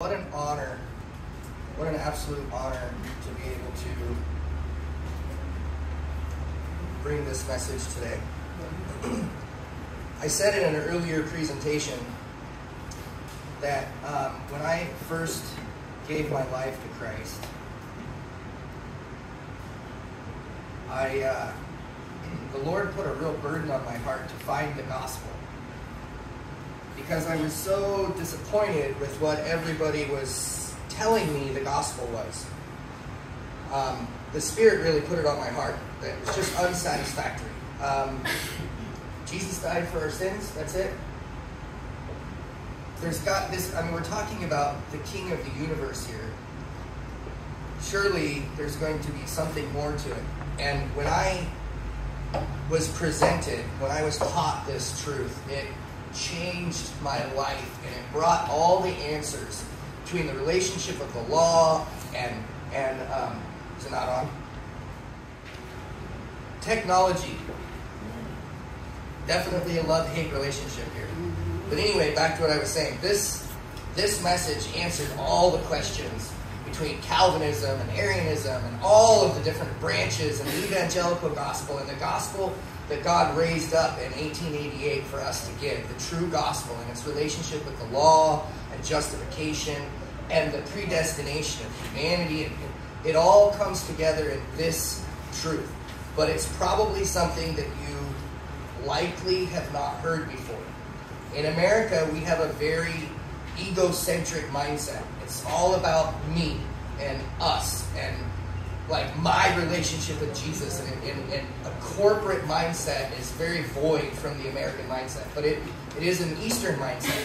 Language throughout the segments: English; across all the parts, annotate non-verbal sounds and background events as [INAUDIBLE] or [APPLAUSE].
What an honor, what an absolute honor to be able to bring this message today. I said in an earlier presentation that um, when I first gave my life to Christ, I uh, [CLEARS THROAT] the Lord put a real burden on my heart to find the gospel because I was so disappointed with what everybody was telling me the gospel was. Um, the Spirit really put it on my heart. that It was just unsatisfactory. Um, Jesus died for our sins, that's it. There's got this, I mean, we're talking about the King of the universe here. Surely there's going to be something more to it. And when I was presented, when I was taught this truth, it changed my life and it brought all the answers between the relationship of the law and and um, is it not on? Technology. Definitely a love-hate relationship here. But anyway back to what i was saying. This this message answered all the questions between calvinism and arianism and all of the different branches and the evangelical gospel. And the gospel that God raised up in 1888 for us to give the true gospel and its relationship with the law and justification and the predestination of humanity. And it all comes together in this truth. But it's probably something that you likely have not heard before. In America, we have a very egocentric mindset. It's all about me and us and like my relationship with Jesus and, and, and, corporate mindset is very void from the American mindset, but it, it is an Eastern mindset.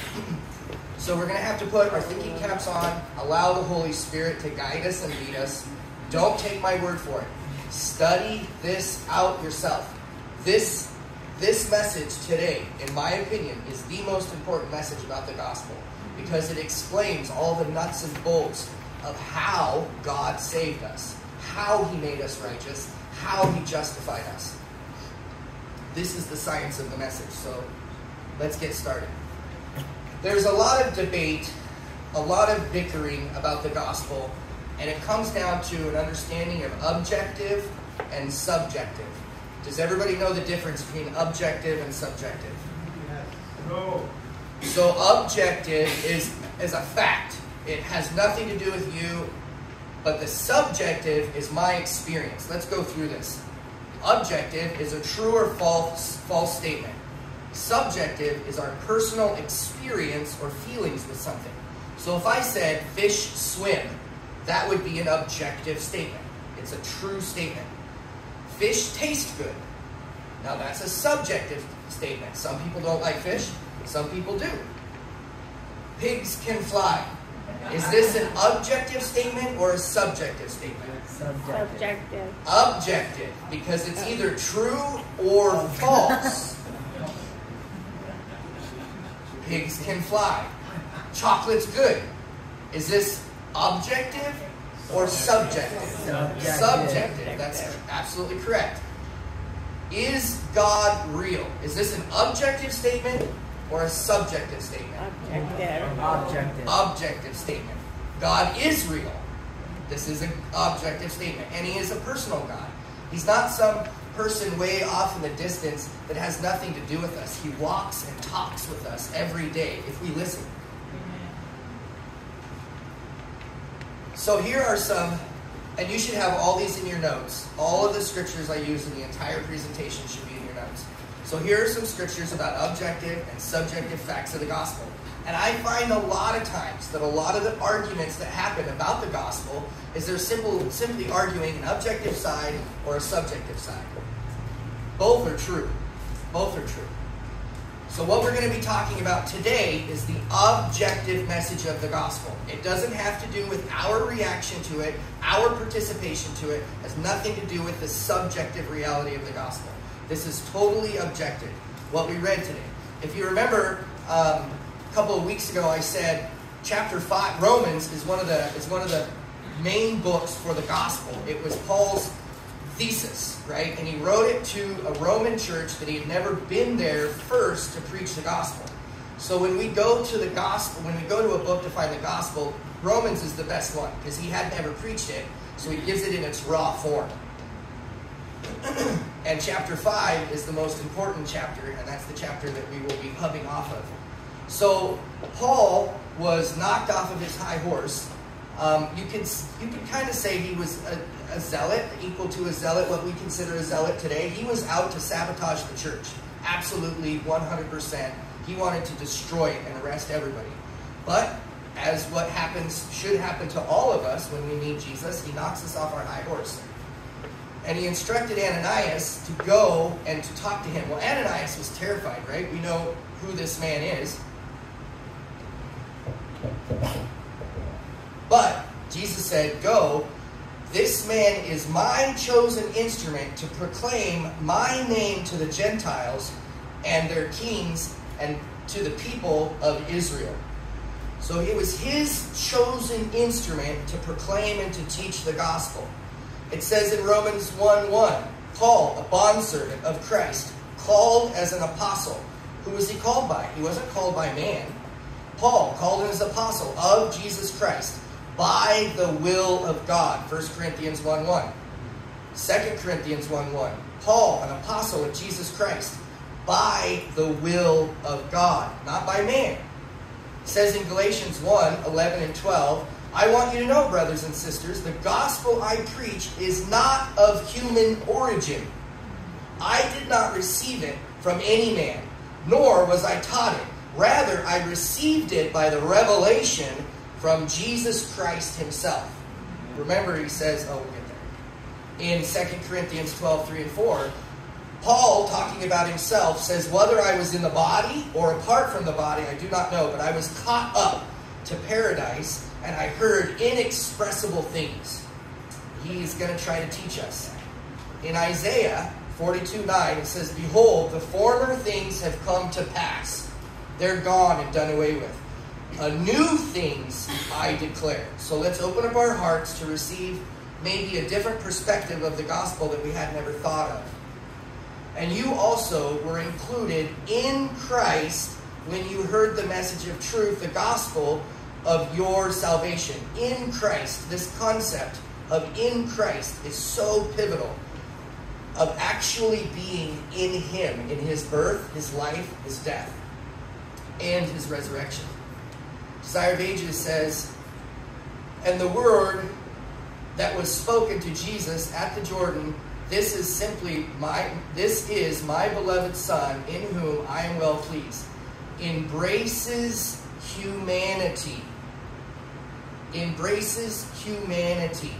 so we're going to have to put our thinking caps on, allow the Holy Spirit to guide us and lead us. Don't take my word for it. Study this out yourself. This, this message today, in my opinion, is the most important message about the gospel because it explains all the nuts and bolts of how God saved us how he made us righteous, how he justified us. This is the science of the message. So let's get started. There's a lot of debate, a lot of bickering about the gospel, and it comes down to an understanding of objective and subjective. Does everybody know the difference between objective and subjective? Yes. No. So objective is, is a fact. It has nothing to do with you but the subjective is my experience. Let's go through this. Objective is a true or false, false statement. Subjective is our personal experience or feelings with something. So if I said fish swim, that would be an objective statement. It's a true statement. Fish taste good. Now that's a subjective statement. Some people don't like fish, some people do. Pigs can fly. Is this an objective statement or a subjective statement? Subjective. Objective, because it's either true or false. Pigs can fly. Chocolate's good. Is this objective or subjective? Subjective. Subjective. That's absolutely correct. Is God real? Is this an objective statement or a subjective statement? Objective. Objective. Objective statement. God is real. This is an objective statement. And He is a personal God. He's not some person way off in the distance that has nothing to do with us. He walks and talks with us every day if we listen. So here are some, and you should have all these in your notes. All of the scriptures I use in the entire presentation should be in your notes. So here are some scriptures about objective and subjective facts of the gospel. And I find a lot of times that a lot of the arguments that happen about the gospel is they're simple, simply arguing an objective side or a subjective side. Both are true. Both are true. So, what we're going to be talking about today is the objective message of the gospel. It doesn't have to do with our reaction to it, our participation to it, it has nothing to do with the subjective reality of the gospel. This is totally objective, what we read today. If you remember, um, a couple of weeks ago I said chapter 5, Romans is one of the, is one of the main books for the gospel. It was Paul's thesis, right? And he wrote it to a Roman church that he had never been there first to preach the gospel. So when we go to the gospel, when we go to a book to find the gospel, Romans is the best one because he had never preached it, so he gives it in its raw form. [CLEARS THROAT] and chapter 5 is the most important chapter, and that's the chapter that we will be hubbing off of. So Paul was knocked off of his high horse. Um, you could you could kind of say he was a, a zealot, equal to a zealot, what we consider a zealot today. He was out to sabotage the church, absolutely 100%. He wanted to destroy it and arrest everybody. But as what happens should happen to all of us when we meet Jesus, he knocks us off our high horse. And he instructed Ananias to go and to talk to him. Well, Ananias was terrified, right? We know who this man is. But Jesus said, Go, this man is my chosen instrument to proclaim my name to the Gentiles and their kings and to the people of Israel. So it was his chosen instrument to proclaim and to teach the gospel. It says in Romans 1 1, Paul, a bondservant of Christ, called as an apostle. Who was he called by? He wasn't called by man. Paul, called as apostle of Jesus Christ by the will of God. 1 Corinthians 1 1. 2 Corinthians 1 1. Paul, an apostle of Jesus Christ by the will of God, not by man. It says in Galatians 1 11 and 12, I want you to know, brothers and sisters, the gospel I preach is not of human origin. I did not receive it from any man, nor was I taught it. Rather, I received it by the revelation from Jesus Christ himself. Remember, he says, oh, we'll get there. In 2 Corinthians 12, 3 and 4, Paul, talking about himself, says, Whether I was in the body or apart from the body, I do not know, but I was caught up to paradise and I heard inexpressible things. He's going to try to teach us. In Isaiah 42 9, it says, Behold, the former things have come to pass. They're gone and done away with. A new things I declare. So let's open up our hearts to receive maybe a different perspective of the gospel that we had never thought of. And you also were included in Christ when you heard the message of truth, the gospel of your salvation. In Christ, this concept of in Christ is so pivotal. Of actually being in Him, in His birth, His life, His death, and His resurrection. Desire of Ages says, And the word that was spoken to Jesus at the Jordan this is simply my this is my beloved son in whom I am well pleased. Embraces humanity. Embraces humanity.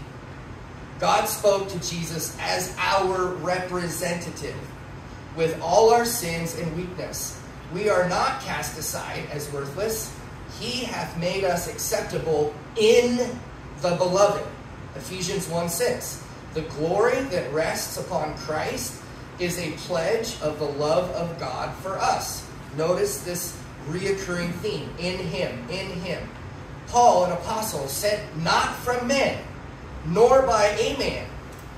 God spoke to Jesus as our representative with all our sins and weakness. We are not cast aside as worthless. He hath made us acceptable in the beloved. Ephesians 1 6. The glory that rests upon Christ is a pledge of the love of God for us. Notice this reoccurring theme in Him, in Him. Paul, an apostle, sent not from men, nor by a man,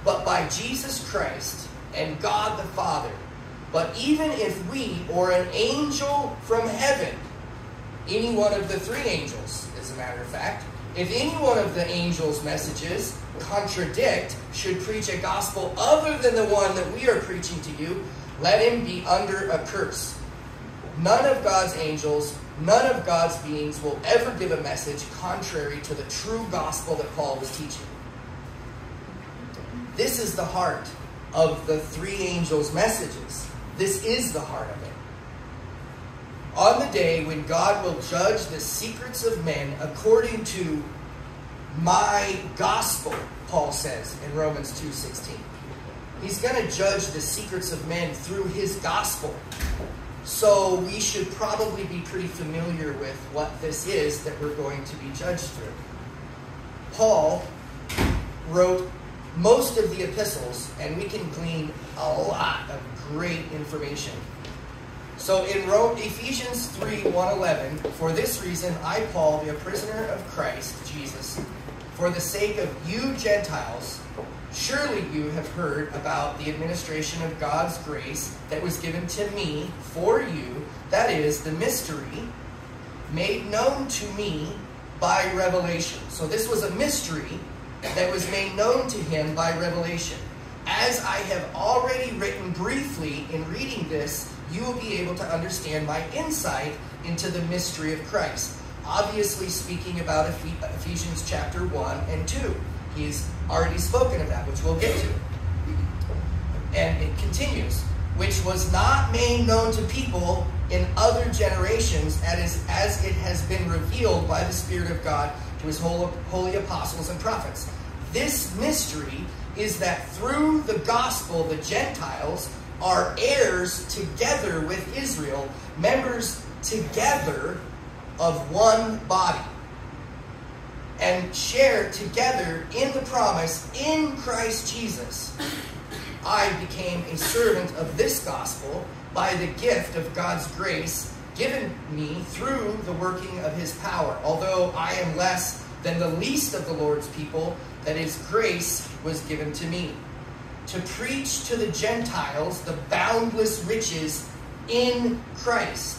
but by Jesus Christ and God the Father. But even if we or an angel from heaven, any one of the three angels, as a matter of fact, if any one of the angels' messages contradict, should preach a gospel other than the one that we are preaching to you, let him be under a curse. None of God's angels, none of God's beings will ever give a message contrary to the true gospel that Paul was teaching. This is the heart of the three angels' messages. This is the heart of it. On the day when God will judge the secrets of men according to my gospel, Paul says in Romans 2:16. He's going to judge the secrets of men through his gospel. So we should probably be pretty familiar with what this is that we're going to be judged through. Paul wrote most of the epistles, and we can glean a lot of great information. So in Rome, Ephesians 3 111, for this reason I, Paul, be a prisoner of Christ Jesus for the sake of you Gentiles, Surely you have heard about the administration of God's grace that was given to me for you, that is, the mystery made known to me by revelation. So this was a mystery that was made known to him by revelation. As I have already written briefly in reading this, you will be able to understand my insight into the mystery of Christ. Obviously, speaking about Ephesians chapter 1 and 2. He's already spoken of that, which we'll get to. And it continues, which was not made known to people in other generations as, as it has been revealed by the Spirit of God to his holy apostles and prophets. This mystery is that through the gospel, the Gentiles are heirs together with Israel, members together of one body, and share together in the promise in Christ Jesus. I became a servant of this gospel by the gift of God's grace given me through the working of his power. Although I am less than the least of the Lord's people, that his grace was given to me. To preach to the Gentiles the boundless riches in Christ,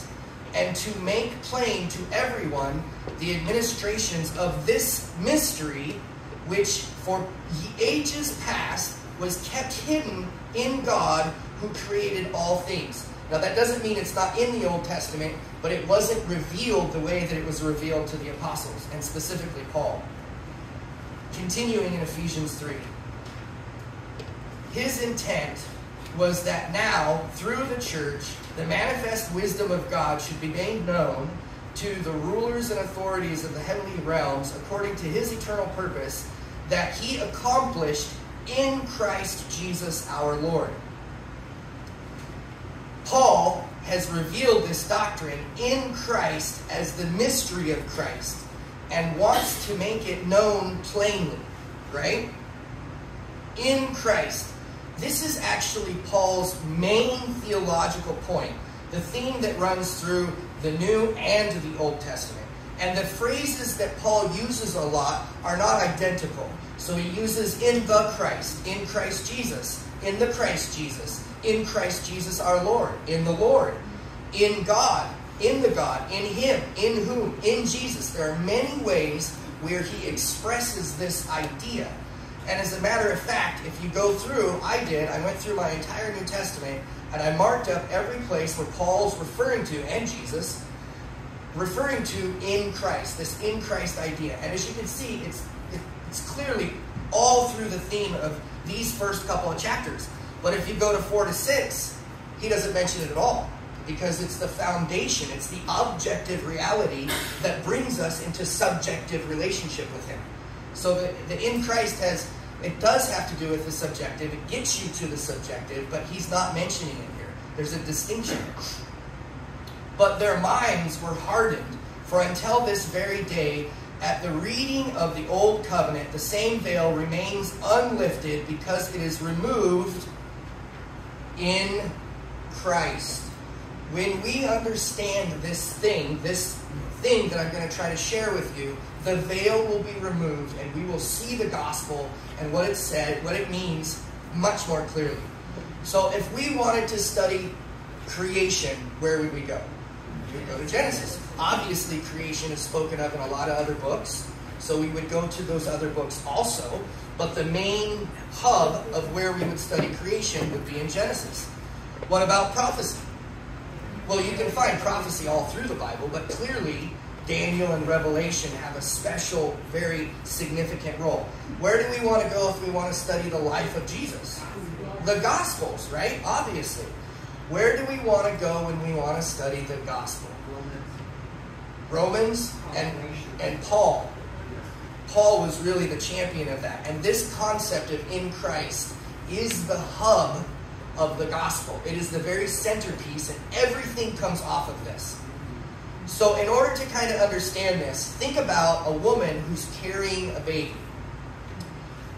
and to make plain to everyone the administrations of this mystery, which for ages past was kept hidden in God who created all things. Now, that doesn't mean it's not in the Old Testament, but it wasn't revealed the way that it was revealed to the apostles, and specifically Paul. Continuing in Ephesians 3. His intent was that now, through the church, the manifest wisdom of God should be made known to the rulers and authorities of the heavenly realms according to his eternal purpose that he accomplished in Christ Jesus our Lord. Paul has revealed this doctrine in Christ as the mystery of Christ and wants to make it known plainly, right? In Christ. This is actually Paul's main theological point, the theme that runs through the New and the Old Testament. And the phrases that Paul uses a lot are not identical. So he uses in the Christ, in Christ Jesus, in the Christ Jesus, in Christ Jesus our Lord, in the Lord, in God, in the God, in Him, in whom, in Jesus. There are many ways where he expresses this idea. And as a matter of fact, if you go through, I did, I went through my entire New Testament and I marked up every place where Paul's referring to, and Jesus, referring to in Christ, this in Christ idea. And as you can see, it's it's clearly all through the theme of these first couple of chapters. But if you go to 4 to 6, he doesn't mention it at all because it's the foundation, it's the objective reality that brings us into subjective relationship with him. So the, the in Christ has, it does have to do with the subjective, it gets you to the subjective, but he's not mentioning it here. There's a distinction. But their minds were hardened, for until this very day at the reading of the Old Covenant, the same veil remains unlifted because it is removed in Christ. When we understand this thing, this thing that I'm going to try to share with you, the veil will be removed and we will see the gospel and what it said, what it means much more clearly. So if we wanted to study creation, where would we go? We would go to Genesis. Obviously, creation is spoken of in a lot of other books, so we would go to those other books also. But the main hub of where we would study creation would be in Genesis. What about prophecy? Well, you can find prophecy all through the Bible, but clearly Daniel and Revelation have a special, very significant role. Where do we want to go if we want to study the life of Jesus? The Gospels, right? Obviously. Where do we want to go when we want to study the Gospel? Romans and, and Paul. Paul was really the champion of that. And this concept of in Christ is the hub of the gospel. It is the very centerpiece, and everything comes off of this. So, in order to kind of understand this, think about a woman who's carrying a baby.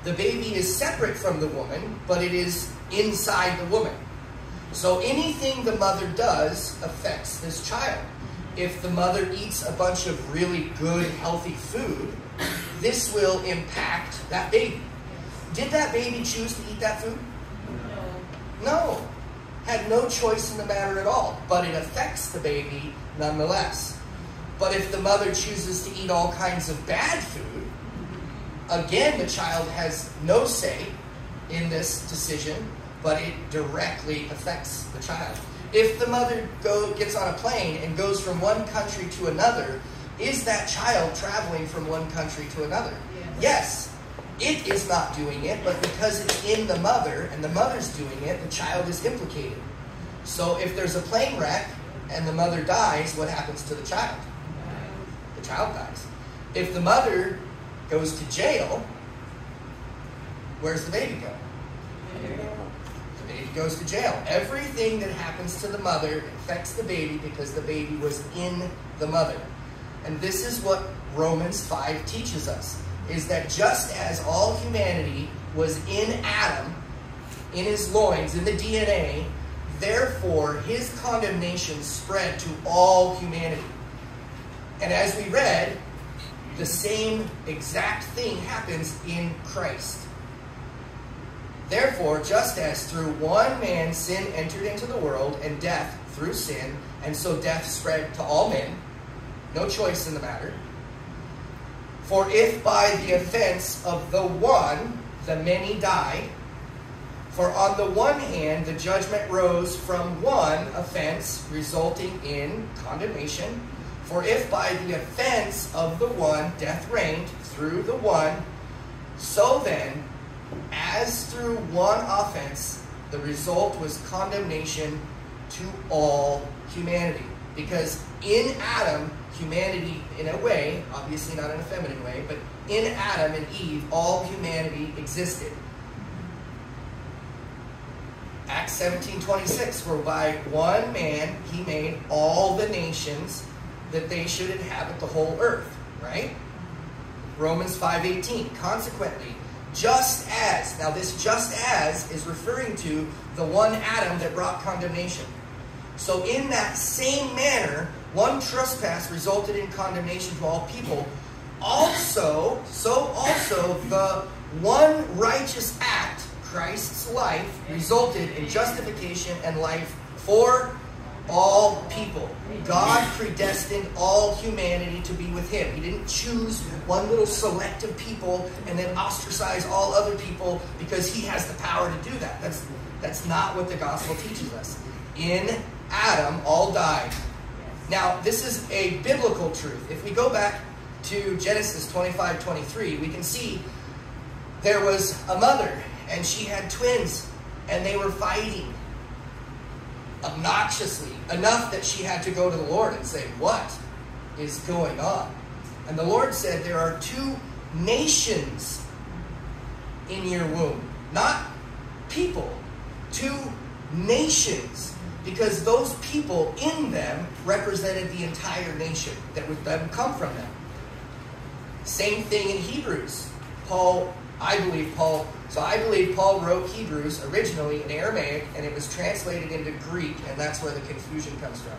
The baby is separate from the woman, but it is inside the woman. So, anything the mother does affects this child if the mother eats a bunch of really good, healthy food, this will impact that baby. did that baby choose to eat that food? No. Had no choice in the matter at all. But it affects the baby nonetheless. But if the mother chooses to eat all kinds of bad food, again, the child has no say in this decision, but it directly affects the child. If the mother go, gets on a plane and goes from one country to another, is that child traveling from one country to another? Yes. It is not doing it, but because it's in the mother and the mother's doing it, the child is implicated. So if there's a plane wreck and the mother dies, what happens to the child? The child dies. If the mother goes to jail, where's the baby go? The baby goes to jail. Everything that happens to the mother affects the baby because the baby was in the mother. And this is what Romans 5 teaches us is that just as all humanity was in Adam, in his loins, in the DNA, therefore his condemnation spread to all humanity. And as we read, the same exact thing happens in Christ. Therefore, just as through one man sin entered into the world, and death through sin, and so death spread to all men, no choice in the matter. For if by the offense of the one the many died, for on the one hand the judgment rose from one offense, resulting in condemnation. For if by the offense of the one death reigned through the one, so then, as through one offense, the result was condemnation to all humanity. Because in Adam, humanity, in a way, obviously not in a feminine way, but in Adam and Eve, all humanity existed. Acts 17 26, for by one man he made all the nations that they should inhabit the whole earth, right? Romans 5:18. Consequently, just as, now this just as is referring to the one Adam that brought condemnation. So in that same manner, one trespass resulted in condemnation to all people. Also, so also the one righteous act, Christ's life, resulted in justification and life for all people. God predestined all humanity to be with Him. He didn't choose one little select of people and then ostracize all other people because He has the power to do that. That's, that's not what the gospel teaches us. In Adam, all died. Now, this is a biblical truth. If we go back to Genesis 25 23, we can see there was a mother and she had twins and they were fighting obnoxiously enough that she had to go to the Lord and say, What is going on? And the Lord said, There are two nations in your womb, not people, two nations. Because those people in them represented the entire nation that would come from them. Same thing in Hebrews. Paul, I believe Paul so I believe Paul wrote Hebrews originally in Aramaic, and it was translated into Greek, and that's where the confusion comes from.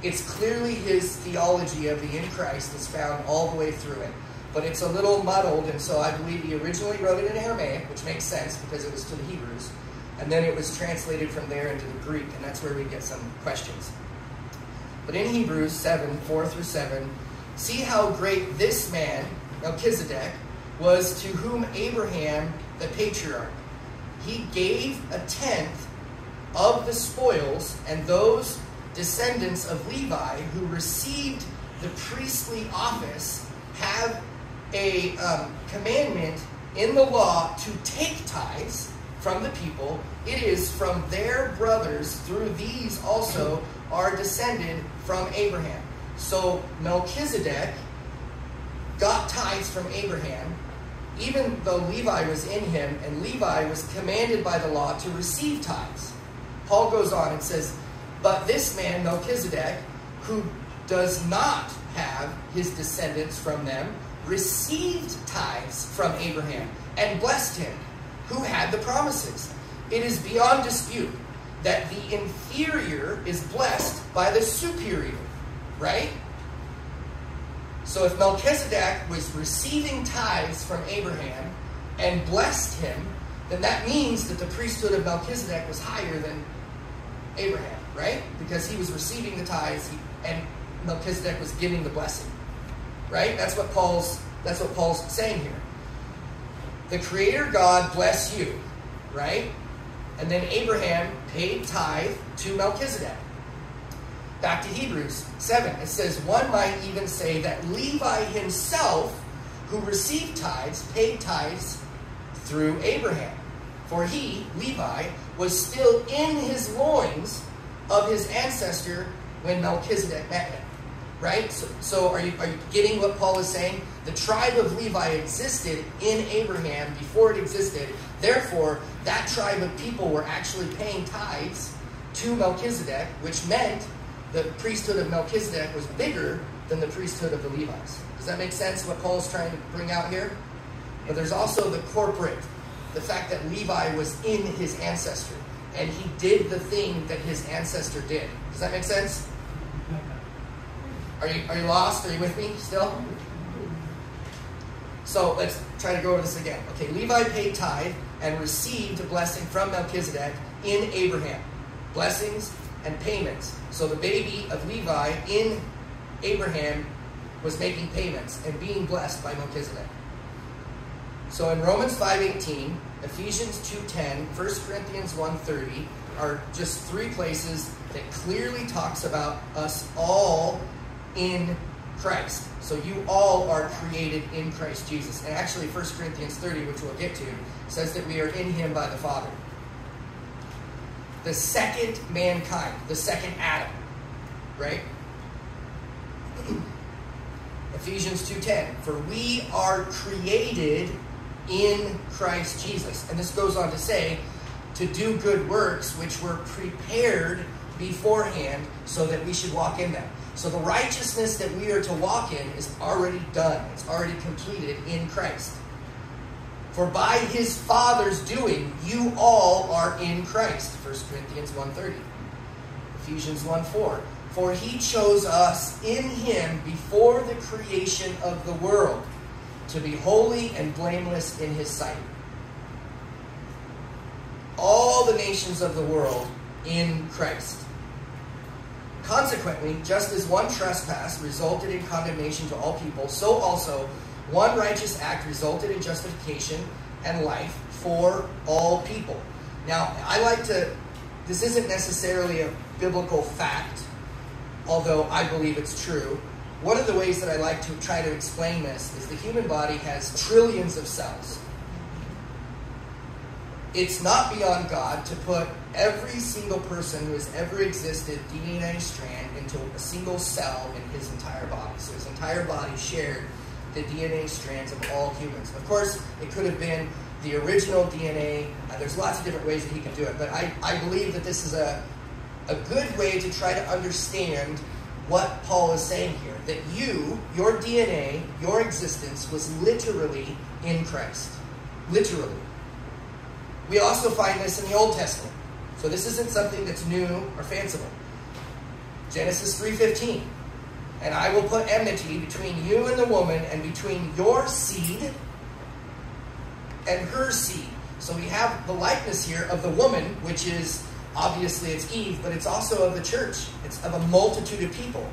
It's clearly his theology of the in Christ is found all the way through it. But it's a little muddled, and so I believe he originally wrote it in Aramaic, which makes sense because it was to the Hebrews. And then it was translated from there into the Greek, and that's where we get some questions. But in Hebrews 7, 4 through 7, see how great this man, Melchizedek, was to whom Abraham the patriarch. He gave a tenth of the spoils, and those descendants of Levi who received the priestly office have a um, commandment in the law to take tithes from the people. It is from their brothers, through these also are descended from Abraham. So Melchizedek got tithes from Abraham, even though Levi was in him, and Levi was commanded by the law to receive tithes. Paul goes on and says, But this man, Melchizedek, who does not have his descendants from them, received tithes from Abraham and blessed him, who had the promises. It is beyond dispute that the inferior is blessed by the superior, right? So if Melchizedek was receiving tithes from Abraham, and blessed him, then that means that the priesthood of Melchizedek was higher than Abraham, right? Because he was receiving the tithes and Melchizedek was giving the blessing. Right? That's what Paul's that's what Paul's saying here. The creator God bless you, right? And then Abraham paid tithe to Melchizedek. Back to Hebrews 7. It says, One might even say that Levi himself, who received tithes, paid tithes through Abraham. For he, Levi, was still in his loins of his ancestor when Melchizedek met him. Right? So, so are, you, are you getting what Paul is saying? The tribe of Levi existed in Abraham before it existed. Therefore, that tribe of people were actually paying tithes to Melchizedek, which meant the priesthood of Melchizedek was bigger than the priesthood of the Levites. Does that make sense what Paul's trying to bring out here? But there's also the corporate, the fact that Levi was in his ancestry, and he did the thing that his ancestor did. Does that make sense? Are you, are you lost? Are you with me still? So let's try to go over this again. Okay, Levi paid tithe and received a blessing from Melchizedek in Abraham. Blessings and payments. So the baby of Levi in Abraham was making payments and being blessed by Melchizedek. So in Romans 5.18, Ephesians 2.10, 1 Corinthians 1.30 are just three places that clearly talks about us all in Christ. So you all are created in Christ Jesus. And actually 1 Corinthians 30, which we'll get to, says that we are in him by the Father the second mankind, the second Adam, right? [CLEARS THROAT] Ephesians 2:10 For we are created in Christ Jesus. And this goes on to say to do good works which were prepared beforehand so that we should walk in them. So the righteousness that we are to walk in is already done. It's already completed in Christ. For by his Father's doing, you all are in Christ. 1 Corinthians 1.30. Ephesians 1.4. For he chose us in him before the creation of the world to be holy and blameless in his sight. All the nations of the world in Christ. Consequently, just as one trespass resulted in condemnation to all people, so also one righteous act resulted in justification and life for all people. Now, I like to, this isn't necessarily a biblical fact, although I believe it's true. One of the ways that I like to try to explain this is the human body has trillions of cells. It's not beyond God to put every single person who has ever existed DNA strand into a single cell in his entire body. So his entire body shared the DNA strands of all humans. Of course, it could have been the original DNA. Uh, there's lots of different ways that he can do it, but I, I believe that this is a, a good way to try to understand what Paul is saying here. That you, your DNA, your existence was literally in Christ. Literally. We also find this in the Old Testament. So this isn't something that's new or fanciful. Genesis 3.15 and I will put enmity between you and the woman, and between your seed and her seed. So we have the likeness here of the woman, which is obviously it's Eve, but it's also of the church. It's of a multitude of people.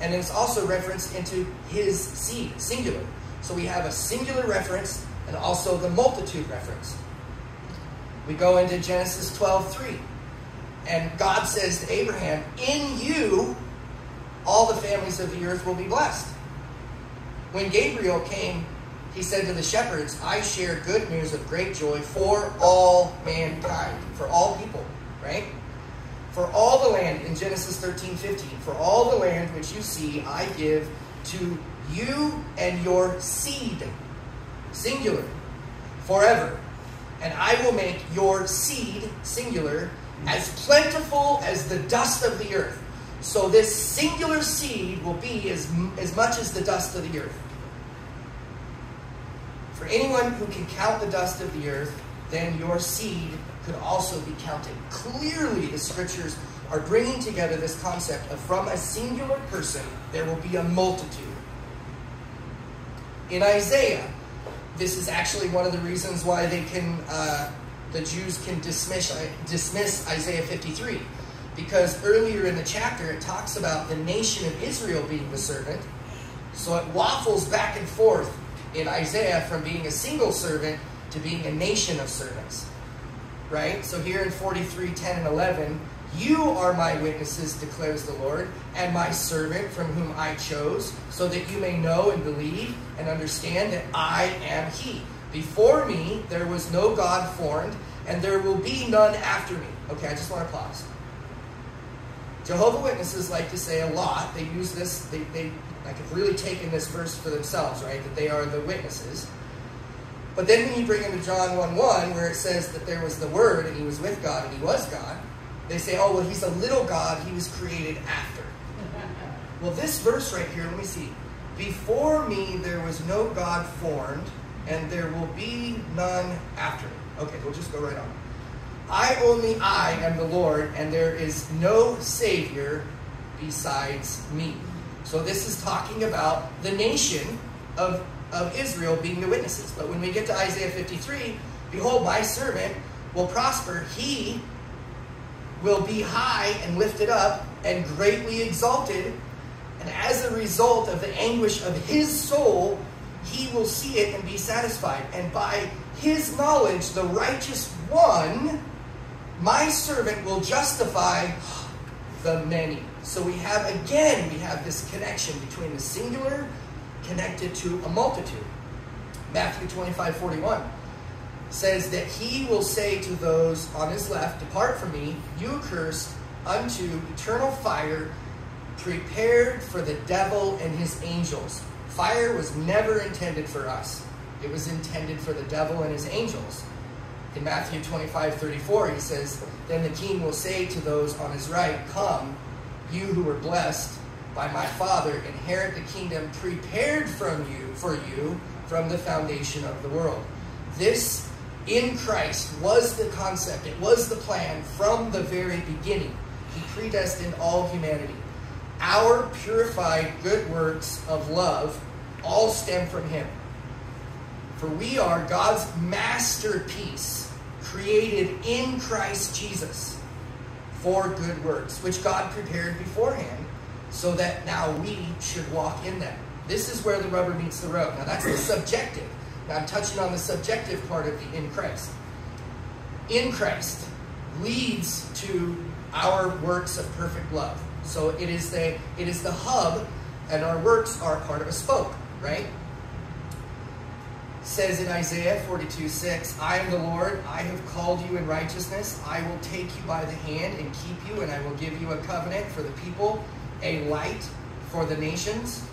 And it's also referenced into his seed, singular. So we have a singular reference and also the multitude reference. We go into Genesis 12 3. And God says to Abraham, In you all the families of the earth will be blessed. When Gabriel came, he said to the shepherds, I share good news of great joy for all mankind, for all people, right? For all the land, in Genesis 13, 15, for all the land which you see, I give to you and your seed, singular, forever. And I will make your seed, singular, as plentiful as the dust of the earth so this singular seed will be as, as much as the dust of the earth. For anyone who can count the dust of the earth, then your seed could also be counted. Clearly, the scriptures are bringing together this concept of from a singular person, there will be a multitude. In Isaiah, this is actually one of the reasons why they can, uh, the Jews can dismiss dismiss Isaiah 53, because earlier in the chapter it talks about the nation of Israel being the servant. So it waffles back and forth in Isaiah from being a single servant to being a nation of servants. Right? So here in 43, 10, and 11, you are my witnesses, declares the Lord, and my servant from whom I chose, so that you may know and believe and understand that I am He. Before me there was no God formed, and there will be none after me. Okay, I just want to pause. Jehovah Witnesses like to say a lot. They use this, they, they like have really taken this verse for themselves, right? That they are the witnesses. But then when you bring into John 1 1, where it says that there was the Word and he was with God and he was God, they say, oh, well, he's a little God, he was created after. well, this verse right here, let me see. Before me there was no God formed, and there will be none after me. Okay, we'll just go right on. I only I am the Lord, and there is no Savior besides me. So this is talking about the nation of, of Israel being the witnesses. But when we get to Isaiah 53, behold, my servant will prosper. He will be high and lifted up and greatly exalted. And as a result of the anguish of his soul, he will see it and be satisfied. And by his knowledge, the righteous one, my servant, will justify the many. So we have, again, we have this connection between the singular connected to a multitude. Matthew 25, 41 says that he will say to those on his left, Depart from me, you accursed, unto eternal fire prepared for the devil and his angels. Fire was never intended for us. It was intended for the devil and his angels. In Matthew 25, 34, he says, Then the king will say to those on his right, Come, you who are blessed by my Father, inherit the kingdom prepared from you for you from the foundation of the world. This in Christ was the concept, it was the plan from the very beginning. He predestined all humanity. Our purified good works of love all stem from Him. For we are God's masterpiece, created in Christ Jesus for good works, which God prepared beforehand so that now we should walk in them. This is where the rubber meets the road. Now, that's the subjective. Now, I'm touching on the subjective part of the in Christ. In Christ leads to our works of perfect love. So it is the it is the hub, and our works are part of a spoke, right? says in Isaiah 42, 6, I am the Lord, I have called you in righteousness, I will take you by the hand and keep you, and I will give you a covenant for the people, a light for the nations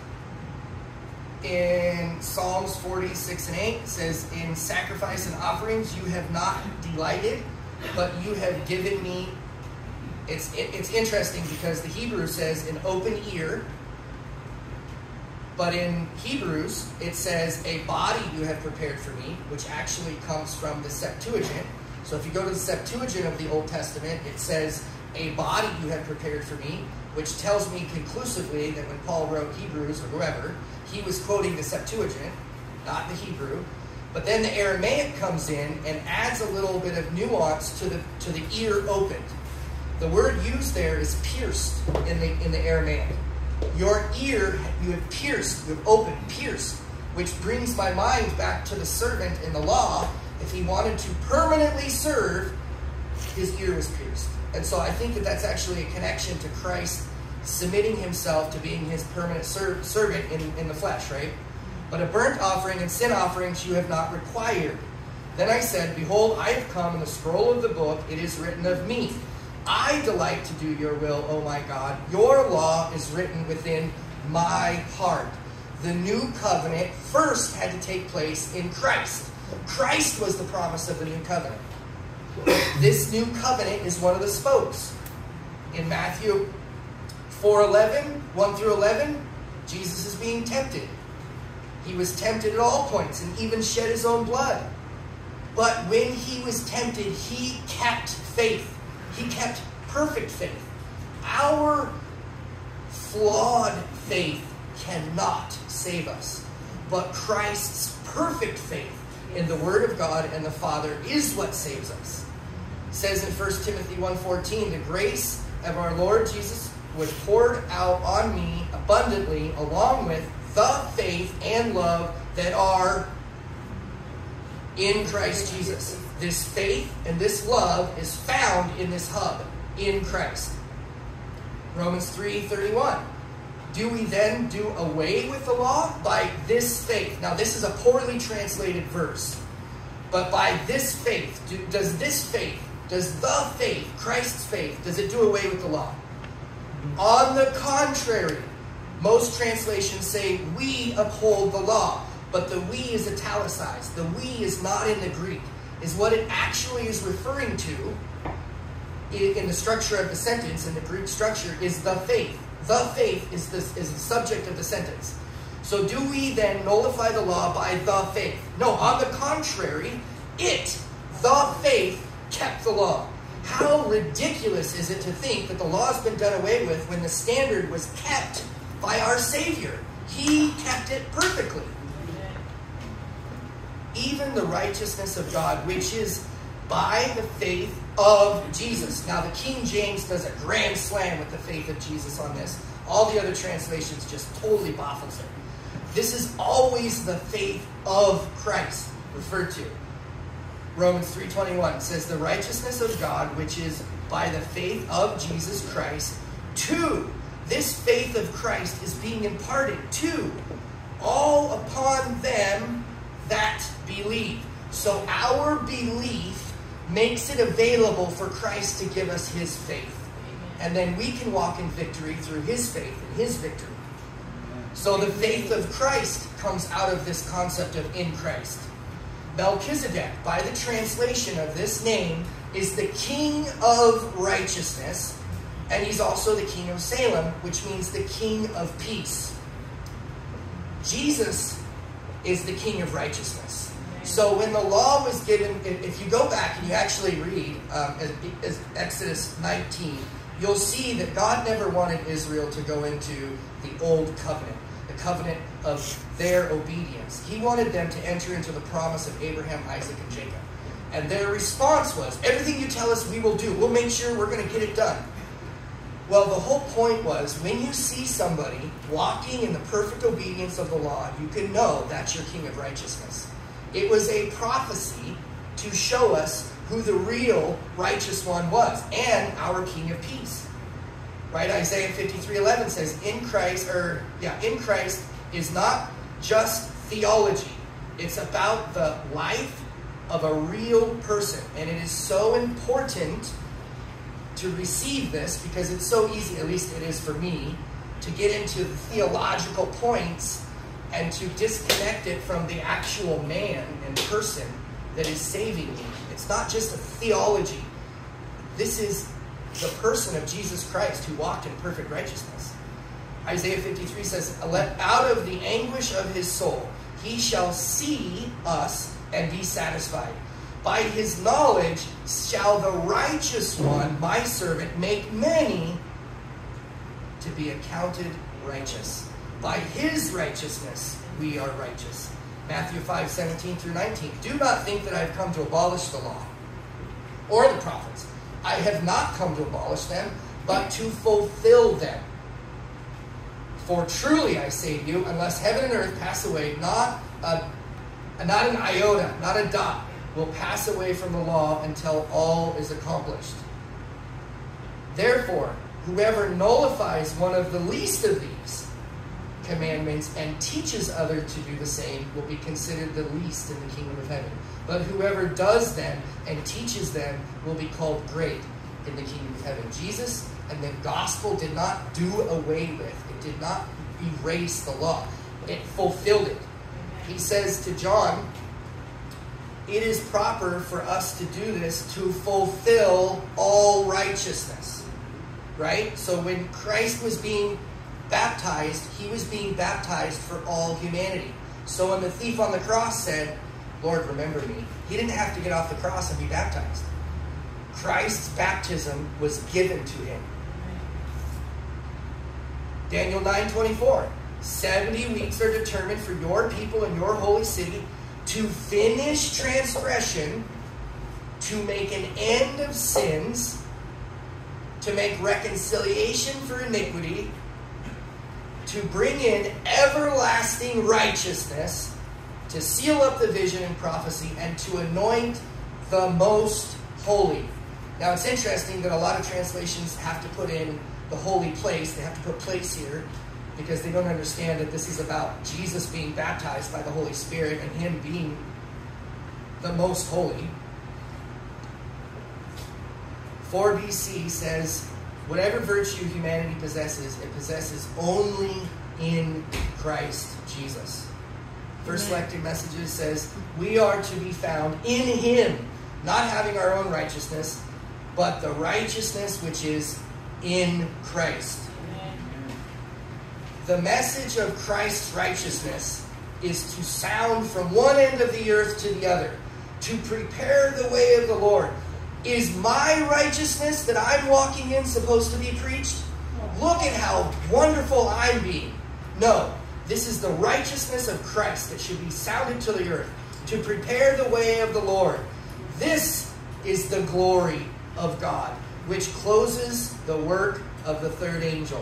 in Psalms 46 and 8 says, In sacrifice and offerings you have not delighted, but you have given me. It's, it, it's interesting because the Hebrew says an open ear, but in Hebrews it says a body you have prepared for me, which actually comes from the Septuagint. So if you go to the Septuagint of the Old Testament, it says a body you have prepared for me, which tells me conclusively that when Paul wrote Hebrews or whoever, he was quoting the Septuagint, not the Hebrew. But then the Aramaic comes in and adds a little bit of nuance to the to the ear opened. The word used there is pierced in the in the Aramaic. Your ear you have pierced, you have opened, pierced, which brings my mind back to the servant in the law. If he wanted to permanently serve, his ear was pierced. And so I think that that's actually a connection to Christ submitting himself to being his permanent ser- servant in, in the flesh, right? But a burnt offering and sin offerings you have not required. Then I said, Behold, I have come in the scroll of the book, it is written of me. I delight to do your will, O my God. Your law is written within my heart. The new covenant first had to take place in Christ. Christ was the promise of the new covenant. This new covenant is one of the spokes. In Matthew 4:11, 1 through 11, Jesus is being tempted. He was tempted at all points and even shed his own blood. But when he was tempted, he kept faith. He kept perfect faith. Our flawed faith cannot save us. But Christ's perfect faith in the Word of God and the Father is what saves us. It says in 1 Timothy 1.14, the grace of our Lord Jesus was poured out on me abundantly along with the faith and love that are in Christ Jesus. This faith and this love is found in this hub, in Christ. Romans 3:31. Do we then do away with the law by this faith? Now this is a poorly translated verse. But by this faith, do, does this faith, does the faith, Christ's faith, does it do away with the law? On the contrary, most translations say we uphold the law, but the we is italicized. The we is not in the Greek. Is what it actually is referring to in the structure of the sentence, in the Greek structure, is the faith. The faith is, this, is the subject of the sentence. So do we then nullify the law by the faith? No, on the contrary, it, the faith, kept the law. How ridiculous is it to think that the law has been done away with when the standard was kept by our Savior? He kept it perfectly. Even the righteousness of God, which is by the faith of Jesus. Now, the King James does a grand slam with the faith of Jesus on this. All the other translations just totally baffles it. This is always the faith of Christ referred to. Romans 3.21 says, The righteousness of God, which is by the faith of Jesus Christ, to this faith of Christ is being imparted to all upon them that believe. So our belief makes it available for Christ to give us his faith. And then we can walk in victory through his faith and his victory. So the faith of Christ comes out of this concept of in Christ. Melchizedek, by the translation of this name, is the king of righteousness, and he's also the king of Salem, which means the king of peace. Jesus is the king of righteousness. So when the law was given, if you go back and you actually read um, Exodus 19, you'll see that God never wanted Israel to go into the old covenant, covenant of their obedience. He wanted them to enter into the promise of Abraham, Isaac, and Jacob. And their response was, everything you tell us we will do. We'll make sure we're going to get it done. Well, the whole point was when you see somebody walking in the perfect obedience of the law, you can know that's your king of righteousness. It was a prophecy to show us who the real righteous one was and our king of peace. Right? Isaiah 53 11 says, In Christ, or yeah, in Christ is not just theology. It's about the life of a real person. And it is so important to receive this because it's so easy, at least it is for me, to get into the theological points and to disconnect it from the actual man and person that is saving me. It's not just a theology. This is the person of Jesus Christ who walked in perfect righteousness. Isaiah 53 says, Out of the anguish of his soul, he shall see us and be satisfied. By his knowledge shall the righteous one, my servant, make many to be accounted righteous. By his righteousness we are righteous. Matthew 5, 17 through 19. Do not think that I have come to abolish the law or the prophets. I have not come to abolish them, but to fulfill them. For truly I say to you, unless heaven and earth pass away, not a, not an iota, not a dot, will pass away from the law until all is accomplished. Therefore, whoever nullifies one of the least of these commandments and teaches others to do the same will be considered the least in the kingdom of heaven. But whoever does them and teaches them will be called great in the kingdom of heaven. Jesus and the gospel did not do away with, it did not erase the law, it fulfilled it. He says to John, it is proper for us to do this to fulfill all righteousness. Right? So when Christ was being baptized, he was being baptized for all humanity. So when the thief on the cross said, Lord, remember me, he didn't have to get off the cross and be baptized. Christ's baptism was given to him. Daniel 9:24. 70 weeks are determined for your people and your holy city to finish transgression, to make an end of sins, to make reconciliation for iniquity, to bring in everlasting righteousness, to seal up the vision and prophecy, and to anoint the most holy. Now it's interesting that a lot of translations have to put in the holy place, they have to put place here because they don't understand that this is about Jesus being baptized by the Holy Spirit and Him being the most holy. 4 BC says, whatever virtue humanity possesses, it possesses only in Christ Jesus. First selected messages says, we are to be found in Him, not having our own righteousness, but the righteousness which is in Christ. The message of Christ's righteousness is to sound from one end of the earth to the other, to prepare the way of the Lord. Is my righteousness that I'm walking in supposed to be preached? Look at how wonderful I'm being. No, this is the righteousness of Christ that should be sounded to the earth, to prepare the way of the Lord. This is the glory of God, which closes the work of the third angel.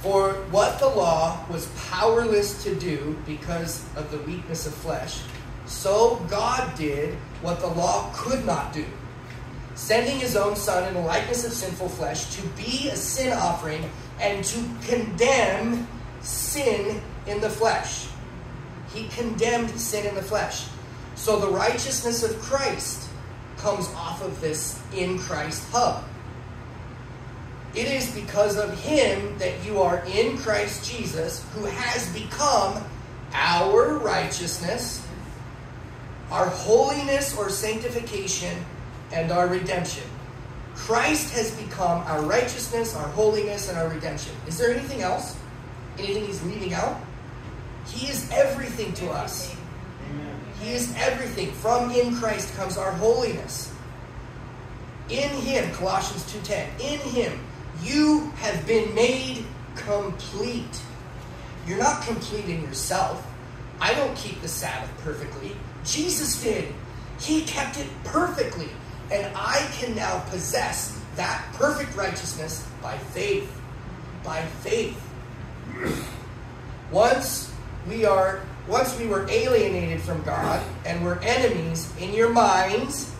For what the law was powerless to do because of the weakness of flesh, so God did what the law could not do, sending his own Son in the likeness of sinful flesh to be a sin offering and to condemn sin in the flesh. He condemned sin in the flesh. So the righteousness of Christ comes off of this in Christ hub. It is because of him that you are in Christ Jesus, who has become our righteousness, our holiness or sanctification, and our redemption. Christ has become our righteousness, our holiness, and our redemption. Is there anything else? Anything he's leaving out? He is everything to us. He is everything. From in Christ comes our holiness. In him, Colossians 2.10, in him you have been made complete. You're not complete in yourself. I don't keep the Sabbath perfectly. Jesus did. He kept it perfectly. And I can now possess that perfect righteousness by faith. By faith. Once we are once we were alienated from God and were enemies in your minds